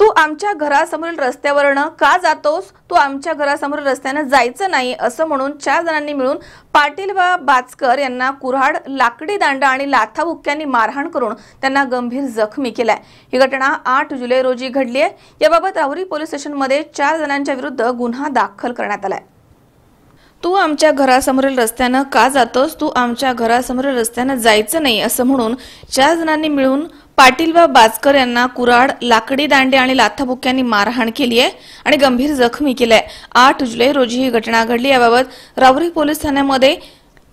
तू आमच्या घरासमोरील रस्त्यावरनं का जातोस? तू आमच्या घरासमोरील रस्त्यानं जायचं नाही असं म्हणून चार जणांनी मिळून पाटील व बाचकर यांना कुऱ्हाड लाकडी दांडा आणि लाथाबुक्क्यांनी मारहाण करून त्यांना गंभीर जखमी केलाय. ही घटना आठ जुलै रोजी घडली आहे याबाबत राहुरी पोलीस स्टेशनमध्ये चार जणांच्या विरुद्ध गुन्हा दाखल करण्यात आलाय. तू आमच्या घरासमोरील रस्त्यानं का जातोस? तू आमच्या घरासमोरील रस्त्यानं जायचं नाही असं म्हणून चार जणांनी मिळून पाटील व बाजकर यांना कुराड लाकडी दांडे आणि लाथाबुक्यांनी मारहाण केली आहे आणि गंभीर जखमी केलंय. आठ जुलै रोजी ही घटना घडली. याबाबत राहुरी पोलीस ठाण्यामध्ये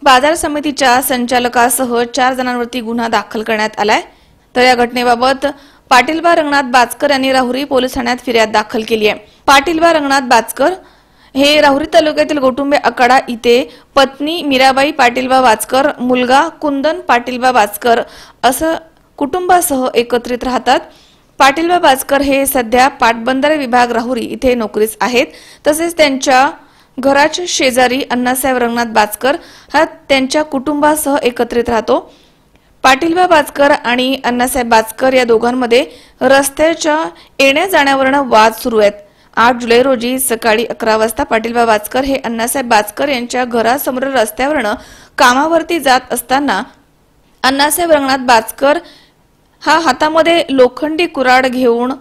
बाजार समितीच्या संचालकासह चार जणांवरती गुन्हा दाखल करण्यात आलाय. तर या घटनेबाबत पाटीलबा रंगनाथ बाचकर यांनी राहुरी पोलीस ठाण्यात फिर्याद दाखल केली आहे. पाटीलबा रंगनाथ बाचकर हे राहुरी तालुक्यातील गोटुंबे अकाडा इथे पत्नी मीराबाई पाटीलबा वाचकर मुलगा कुंदन पाटीलबा वाचकर असं कुटुंबासह एकत्रित राहतात. पाटीलबा वाचकर हे सध्या पाटबंधारे विभाग राहुरी इथे नोकरीस आहेत. तसेच त्यांच्या घराच्या शेजारी अण्णासाहेब रंगनाथ बाचकर हा त्यांच्या कुटुंबासह एकत्रित राहतो. पाटीलबा बाचकर आणि अण्णासाहेब बाचकर या दोघांमध्ये रस्त्याच्या येण्या जाण्यावरनं वाद सुरू आहेत. आठ जुलै रोजी सकाळी अकरा वाजता पाटीलबा बाचकर हे अण्णासाहेब बाचकर यांच्या घरासमोर रस्त्यावरनं कामावरती जात असताना अण्णासाहेब रंगनाथ बाचकर हा हातामध्ये लोखंडी कुराड घेऊन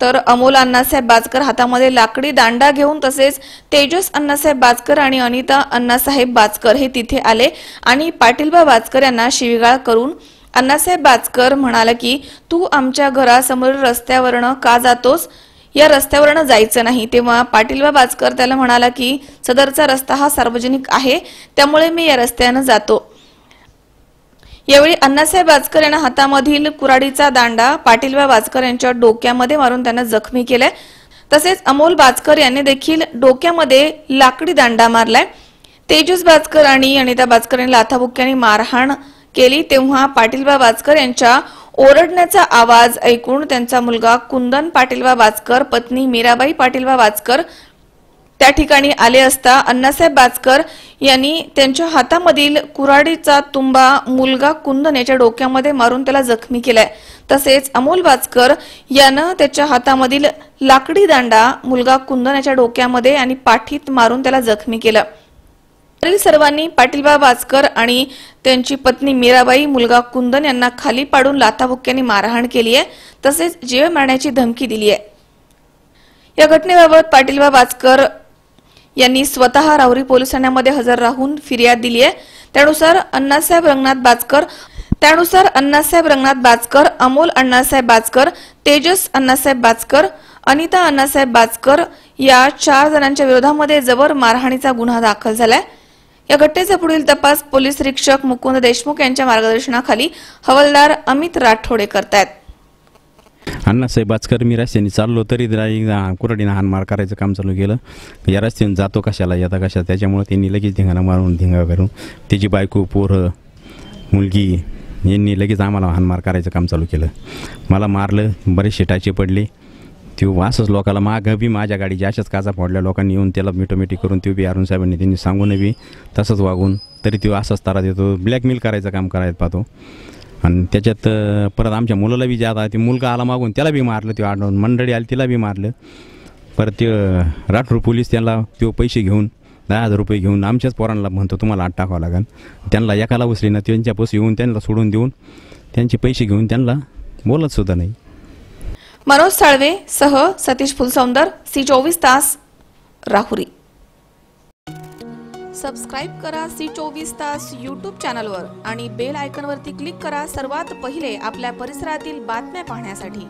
तर अमोल अण्णासाहेब बाजकर हातामध्ये लाकडी दांडा घेऊन तसेच तेजस अण्णासाहेब बाजकर आणि अनिता अण्णासाहेब बाजकर हे तिथे आले आणि पाटीलबा बाजकर यांना शिवीगाळ करून अण्णासाहेब बाजकर म्हणाला की तू आमच्या घरासमोर रस्त्यावरनं का जातोस? या रस्त्यावरनं जायचं नाही. तेव्हा पाटीलबा बाजकर त्याला म्हणाला की सदरचा रस्ता हा सार्वजनिक आहे त्यामुळे मी या रस्त्यानं जातो. यावेळी अण्णासाहेब बाचकर यांना हातामधील कुराडीचा दांडा पाटीलबा बाचकर यांच्या डोक्यामध्ये मारून त्यांना जखमी केलाय. तसेच अमोल बाजकर यांनी देखील डोक्यामध्ये लाकडी दांडा मारलाय. तेजस बाजकर आणि अनिता बाजकर यांनी लाथाबुक्क्यांनी मारहाण केली. तेव्हा पाटीलबा बाचकर यांच्या ओरडण्याचा आवाज ऐकून त्यांचा मुलगा कुंदन पाटीलबा वाचकर पत्नी मीराबाई पाटीलबा वाचकर त्या ठिकाणी आले असता अण्णासाहेब बाचकर यांनी त्यांच्या हातामधील कुऱ्हाडीचा तुंबा मुलगा कुंदन याच्या डोक्यामध्ये मारून त्याला जखमी केलाय. तसेच अमोल बाचकर यानं त्याच्या हातामधील लाकडी दांडा मुलगा कुंदन याच्या डोक्यामध्ये आणि पाठीत मारून त्याला जखमी केलं. वरील सर्वांनी पाटीलबा वाजकर आणि त्यांची पत्नी मीराबाई मुलगा कुंदन यांना खाली पाडून लाथाबुक्क्यांनी मारहाण केली आहे. तसेच जीव मारण्याची धमकी दिली आहे. या घटनेबाबत पाटीलबा वाजकर यांनी स्वतः राहुरी पोलीस ठाण्यामध्ये हजर राहून फिर्याद दिली आहे. त्यानुसार अण्णासाहेब रंगनाथ बाजकर त्यानुसार अण्णासाहेब रंगनाथ बाजकर अमोल अण्णासाहेब बाजकर तेजस अण्णासाहेब बाजकर अनिता अण्णासाहेब बाजकर या चार जणांच्या विरोधामध्ये जबर मारहाणीचा गुन्हा दाखल झालाय. या घटनेचा पुढील तपास पोलीस निरीक्षक मुकुंद देशमुख यांच्या मार्गदर्शनाखाली हवालदार अमित राठोडे करतायत. अण्णासाहेब आजकर मी रस्त्याने चाललो तरी त्याला कुरडीनं हानमार करायचं काम चालू केलं. या रस्त्याने जातो कशाला येता कशा त्याच्यामुळे त्यांनी लगेच धिंगाणा मारून धिंगा करून त्याची बायको पोरं मुलगी यांनी लगेच आम्हाला हानमार करायचं काम चालू केलं. मला मारलं बरेचसे टाचे पडले. त्यो असंच लोकाला मागं बी माझ्या गाडीच्या अशाच काचा फोडल्या लोकांनी येऊन त्याला मिटोमिटी करून त्यो बी अरुण साहेबांनी त्यांनी सांगून बी तसंच वागून तरी त्यो असाच तारा देतो ब्लॅकमेल करायचं काम करायला पाहतो. आणि त्याच्यात परत आमच्या मुलाला बी जात ते मुलगा आला मागून त्याला बी मारलं ते आडवून मंडळी आली तिला बी मारलं. परत ते राठोड पोलीस त्याला तो पैसे घेऊन दहा हजार रुपये घेऊन आमच्याच पोरांना म्हणतो तुम्हाला आत टाकावं लागेल त्यांना एकाला उचलीनं त्यांच्यापासून येऊन त्यांना सोडून देऊन त्यांचे पैसे घेऊन त्यांना बोलत सुद्धा नाही. मनोज साळवे सह सतीश फुलसौंदर सी चोवीस तास राहुरी. सबस्क्राईब करा सी चोवीस तास यूट्यूब चॅनलवर आणि बेल आयकनवरती क्लिक करा सर्वात पहिले आपल्या परिसरातील बातम्या पाहण्यासाठी.